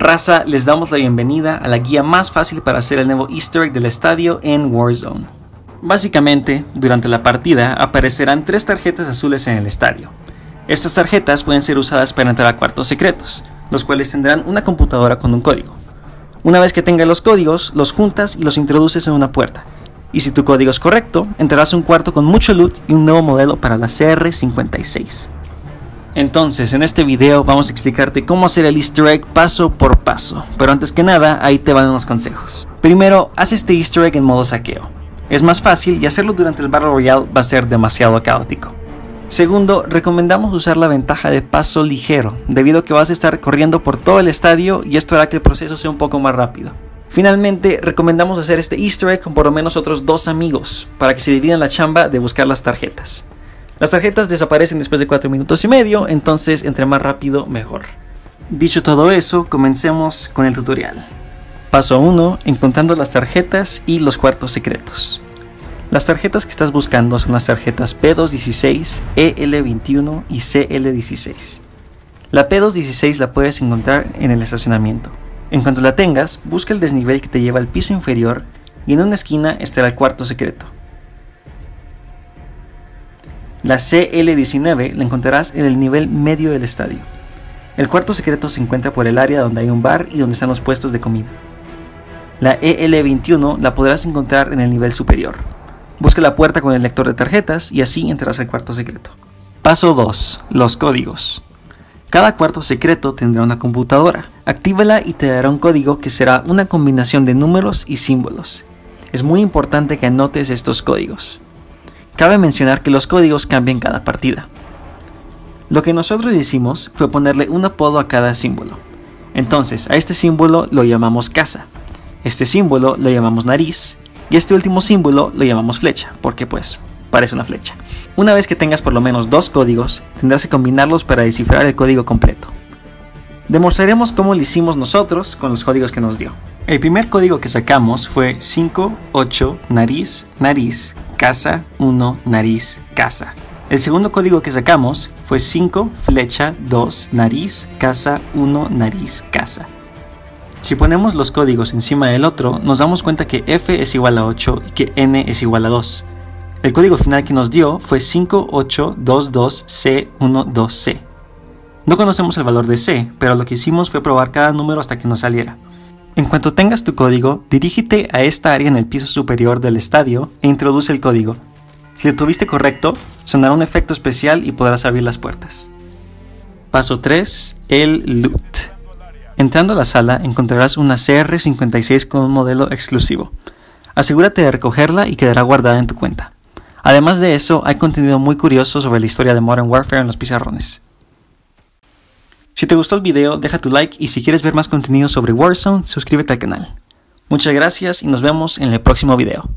Raza, les damos la bienvenida a la guía más fácil para hacer el nuevo easter egg del estadio en Warzone. Básicamente, durante la partida aparecerán tres tarjetas azules en el estadio. Estas tarjetas pueden ser usadas para entrar a cuartos secretos, los cuales tendrán una computadora con un código. Una vez que tengas los códigos, los juntas y los introduces en una puerta. Y si tu código es correcto, entrarás a un cuarto con mucho loot y un nuevo modelo para la CR56. Entonces, en este video vamos a explicarte cómo hacer el easter egg paso por paso, pero antes que nada, ahí te van unos consejos. Primero, haz este easter egg en modo saqueo. Es más fácil y hacerlo durante el Battle Royale va a ser demasiado caótico. Segundo, recomendamos usar la ventaja de paso ligero, debido a que vas a estar corriendo por todo el estadio y esto hará que el proceso sea un poco más rápido. Finalmente, recomendamos hacer este easter egg con por lo menos otros dos amigos, para que se dividan la chamba de buscar las tarjetas. Las tarjetas desaparecen después de 4 minutos y medio, entonces entre más rápido mejor. Dicho todo eso, comencemos con el tutorial. Paso 1. Encontrando las tarjetas y los cuartos secretos. Las tarjetas que estás buscando son las tarjetas P216, EL21 y CL16. La P216 la puedes encontrar en el estacionamiento. En cuanto la tengas, busca el desnivel que te lleva al piso inferior y en una esquina estará el cuarto secreto. La CL19 la encontrarás en el nivel medio del estadio. El cuarto secreto se encuentra por el área donde hay un bar y donde están los puestos de comida. La EL21 la podrás encontrar en el nivel superior. Busca la puerta con el lector de tarjetas y así entrarás al cuarto secreto. Paso 2. Los códigos. Cada cuarto secreto tendrá una computadora. Actívala y te dará un código que será una combinación de números y símbolos. Es muy importante que anotes estos códigos. Cabe mencionar que los códigos cambian cada partida. Lo que nosotros hicimos fue ponerle un apodo a cada símbolo. Entonces, a este símbolo lo llamamos casa, este símbolo lo llamamos nariz y este último símbolo lo llamamos flecha, porque pues parece una flecha. Una vez que tengas por lo menos dos códigos, tendrás que combinarlos para descifrar el código completo. Demostraremos cómo lo hicimos nosotros con los códigos que nos dio. El primer código que sacamos fue 5, 8, nariz, nariz, casa, 1, nariz, casa. El segundo código que sacamos fue 5, flecha, 2, nariz, casa, 1, nariz, casa. Si ponemos los códigos encima del otro, nos damos cuenta que f es igual a 8 y que n es igual a 2. El código final que nos dio fue 5822C12C. No conocemos el valor de C, pero lo que hicimos fue probar cada número hasta que nos saliera. En cuanto tengas tu código, dirígete a esta área en el piso superior del estadio e introduce el código. Si lo tuviste correcto, sonará un efecto especial y podrás abrir las puertas. Paso 3. El loot. Entrando a la sala encontrarás una CR56 con un modelo exclusivo. Asegúrate de recogerla y quedará guardada en tu cuenta. Además de eso, hay contenido muy curioso sobre la historia de Modern Warfare en los pizarrones. Si te gustó el video, deja tu like y si quieres ver más contenido sobre Warzone, suscríbete al canal. Muchas gracias y nos vemos en el próximo video.